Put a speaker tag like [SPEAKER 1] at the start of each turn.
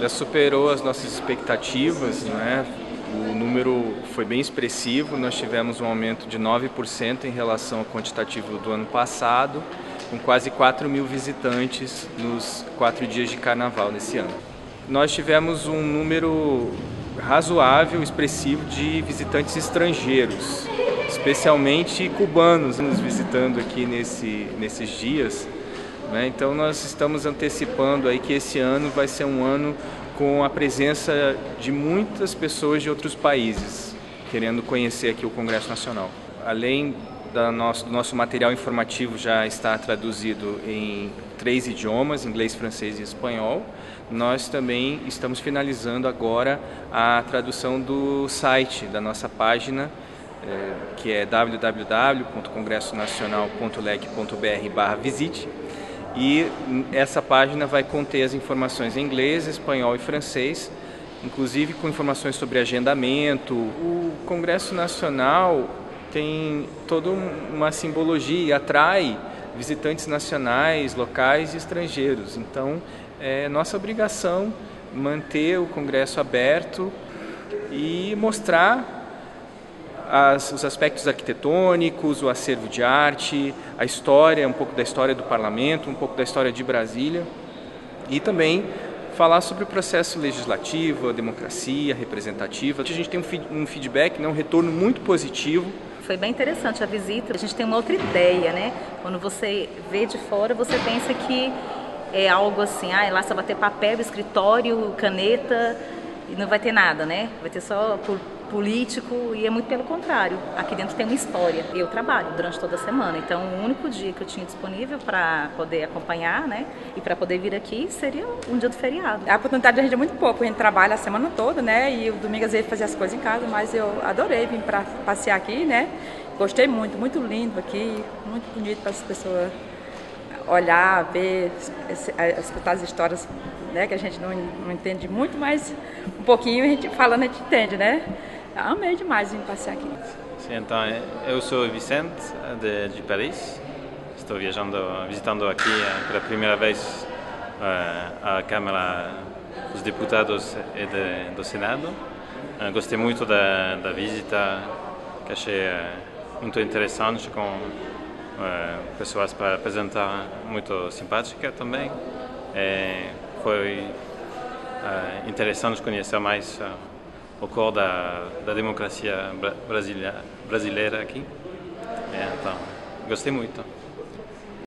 [SPEAKER 1] Já superou as nossas expectativas, é? O número foi bem expressivo, nós tivemos um aumento de 9% em relação ao quantitativo do ano passado, com quase 4 mil visitantes nos quatro dias de carnaval nesse ano. Nós tivemos um número razoável, expressivo de visitantes estrangeiros, especialmente cubanos nos visitando aqui nesse, nesses dias. Né? Então nós estamos antecipando aí que esse ano vai ser um ano com a presença de muitas pessoas de outros países querendo conhecer aqui o Congresso Nacional. Além da nosso, do nosso material informativo já está traduzido em três idiomas, inglês, francês e espanhol. Nós também estamos finalizando agora a tradução do site da nossa página, eh, que é www.congressonacional.leg.br/visite e essa página vai conter as informações em inglês, espanhol e francês, inclusive com informações sobre agendamento. O Congresso Nacional tem toda uma simbologia e atrai visitantes nacionais, locais e estrangeiros. Então, é nossa obrigação manter o Congresso aberto e mostrar as, os aspectos arquitetônicos, o acervo de arte, a história, um pouco da história do parlamento, um pouco da história de Brasília e também falar sobre o processo legislativo, a democracia representativa. A gente tem um feedback, né, um retorno muito positivo.
[SPEAKER 2] Foi bem interessante a visita. A gente tem uma outra ideia, né? Quando você vê de fora, você pensa que é algo assim, ah, lá só vai ter papel, escritório, caneta e não vai ter nada, né? Vai ter só político e é muito pelo contrário. Aqui dentro tem uma história. Eu trabalho durante toda a semana, então o único dia que eu tinha disponível para poder acompanhar, né, e para poder vir aqui seria um dia do feriado.
[SPEAKER 3] A oportunidade da gente é muito pouco, a gente trabalha a semana toda, né, e o domingo às vezes fazia as coisas em casa, mas eu adorei vir para passear aqui, né. Gostei muito, muito lindo aqui, muito bonito para as pessoas olhar, ver, escutar as histórias né, que a gente não, não entende muito, mas um pouquinho a gente falando a gente entende, né? Amei demais vir passear aqui.
[SPEAKER 4] Sim, então eu sou Vicente de, de Paris. Estou viajando, visitando aqui eh, pela primeira vez uh, a Câmara dos Deputados e de, do Senado. Gostei muito da, da visita, que achei muito interessante, com pessoas para apresentar muito simpáticas também. foi interessante conhecer mais o cor da, da democracia brasileira, brasileira aqui. É, então, gostei muito.